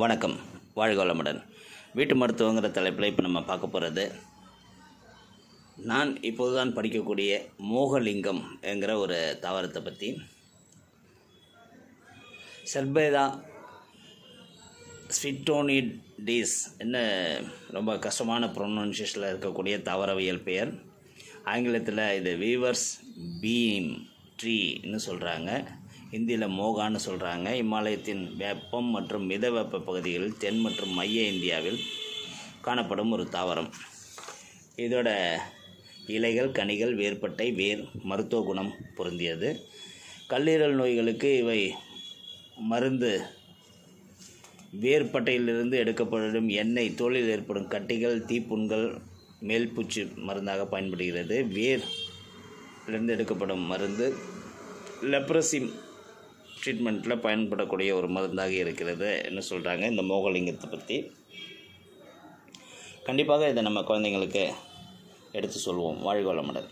வணக்கம். வாழ்க வளமுடன். வீட்டு மருத்துவங்கிற தலைப்பில் இப்போ நம்ம பார்க்க போகிறது நான் இப்போதுதான் படிக்கக்கூடிய மோகலிங்கம் என்கிற ஒரு தாவரத்தை பற்றி செர்பேதா ஸ்விட்டோனிடீஸ் என்ன ரொம்ப கஷ்டமான ப்ரொனன்சியேஷனில் இருக்கக்கூடிய தாவரவியல் பெயர். ஆங்கிலத்தில் இது வீவர்ஸ் பீம் ட்ரீன்னு சொல்கிறாங்க இந்தியில் மோகான்னு சொல்கிறாங்க இமாலயத்தின் வெப்பம் மற்றும் மித வெப்ப பகுதிகளில் தென் மற்றும் மைய இந்தியாவில் காணப்படும் ஒரு தாவரம். இதோட இலைகள் கனிகள் வேர்பட்டை வேர் மருத்துவ குணம் பொருந்தியது. கல்லீரல் நோய்களுக்கு இவை மருந்து வேர்பட்டையிலிருந்து எடுக்கப்படும் எண்ணெய் தோலில் ஏற்படும் கட்டிகள் தீப்புண்கள் மேல்பூச்சி மருந்தாக பயன்படுகிறது. வேர்லேருந்து எடுக்கப்படும் மருந்து லெப்ரசி ட்ரீட்மெண்ட்டில் பயன்படக்கூடிய ஒரு மருந்தாக இருக்கிறது என்ன சொல்கிறாங்க இந்த மோகலிங்கத்தை பற்றி கண்டிப்பாக இதை நம்ம குழந்தைங்களுக்கு எடுத்து சொல்வோம். வாழ்க வளமுடன்.